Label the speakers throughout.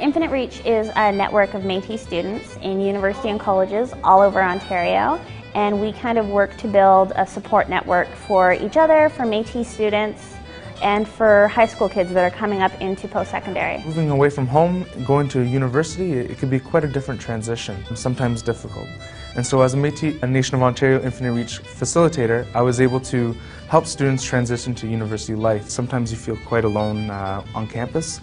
Speaker 1: Infinite Reach is a network of Métis students in university and colleges all over Ontario and we kind of work to build a support network for each other, for Métis students, and for high school kids that are coming up into post-secondary.
Speaker 2: Moving away from home, going to university, it could be quite a different transition, sometimes difficult. And so as a Métis, a Nation of Ontario Infinite Reach facilitator, I was able to help students transition to university life. Sometimes you feel quite alone uh, on campus,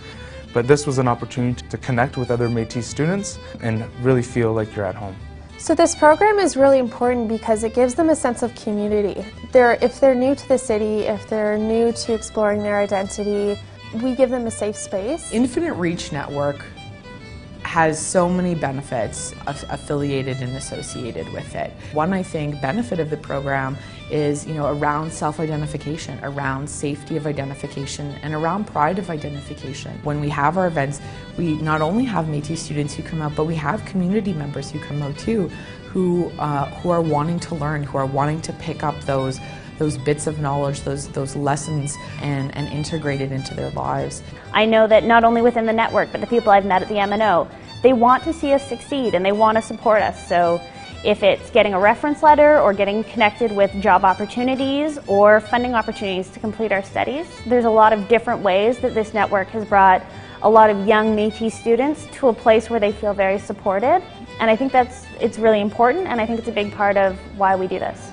Speaker 2: but this was an opportunity to connect with other Métis students and really feel like you're at home.
Speaker 3: So this program is really important because it gives them a sense of community. They're, if they're new to the city, if they're new to exploring their identity, we give them a safe space.
Speaker 4: Infinite Reach Network has so many benefits affiliated and associated with it. One, I think, benefit of the program is, you know, around self-identification, around safety of identification, and around pride of identification. When we have our events, we not only have Métis students who come out, but we have community members who come out too, who, uh, who are wanting to learn, who are wanting to pick up those those bits of knowledge, those, those lessons, and, and integrate it into their lives.
Speaker 1: I know that not only within the network, but the people I've met at the MNO, they want to see us succeed and they want to support us. So if it's getting a reference letter or getting connected with job opportunities or funding opportunities to complete our studies, there's a lot of different ways that this network has brought a lot of young Métis students to a place where they feel very supported. And I think that's it's really important and I think it's a big part of why we do this.